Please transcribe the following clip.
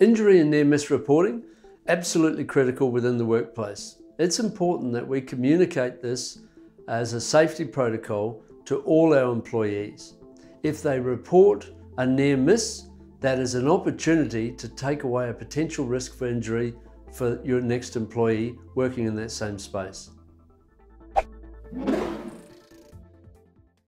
Injury and near miss reporting, absolutely critical within the workplace. It's important that we communicate this as a safety protocol to all our employees. If they report a near miss, that is an opportunity to take away a potential risk for injury for your next employee working in that same space.